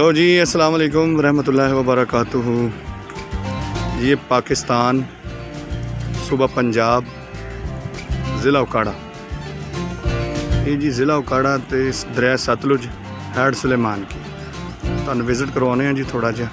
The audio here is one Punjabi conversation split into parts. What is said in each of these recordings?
लो जी अस्सलाम वालेकुम रहमतुल्लाहि व बरकातुहू ये पाकिस्तान सूबा पंजाब ਜ਼ਿਲ੍ਹਾ ਉਕਾੜਾ ਇਹ ਜੀ ਜ਼ਿਲ੍ਹਾ ਉਕਾੜਾ ਤੇ ਇਸ ਦਰਿਆ ਸਤਲੁਜ ਹੈਡ ਸੁਲੇਮਾਨ ਕੀ ਤੁਹਾਨੂੰ ਵਿਜ਼ਿਟ ਕਰਵਾਉਣੇ ਆ ਜੀ ਥੋੜਾ ਜਿਹਾ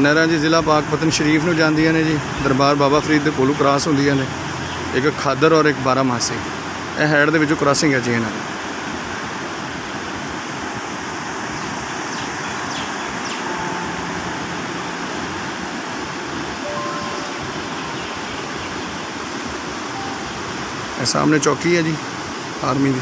ਨਹਿਰਾਂ ਜੀ, ਜ਼ਿਲ੍ਹਾ ਪਾਕਪਤਨ ਸ਼ਰੀਫ ਨੂੰ ਜਾਂਦੀਆਂ ਨੇ ਜੀ। ਦਰਬਾਰ ਬਾਬਾ ਫਰੀਦ ਦੇ ਕੋਲੋਂ ਕ੍ਰਾਸ ਹੁੰਦੀਆਂ ਨੇ। ਇੱਕ ਖਾਦਰ ਔਰ ਇੱਕ ਬਾਰਾਮਾਸੀ ਇਹ ਹੈਡ ਦੇ ਵਿੱਚੋਂ ਕ੍ਰਾਸਿੰਗ ਹੈ ਜੀ ਇਹਨਾਂ ਦੀ। ਇਹ ਸਾਹਮਣੇ ਚੌਕੀ ਹੈ ਜੀ, ਆਰਮੀ ਦੀ।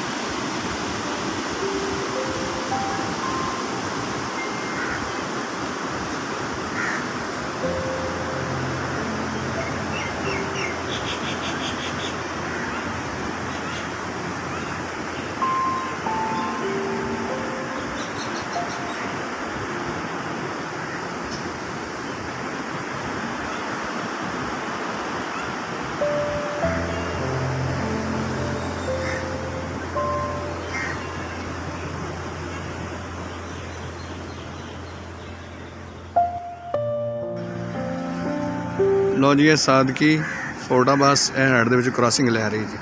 ਲੋ ਜੀ ਇਹ ਸਾਦਕੀ ਫੋਰਡਾ ਬੱਸ ਇਹ ਹੈਡ ਦੇ ਵਿੱਚ ਕ੍ਰਾਸਿੰਗ ਲੈ ਰਹੀ ਜੀ।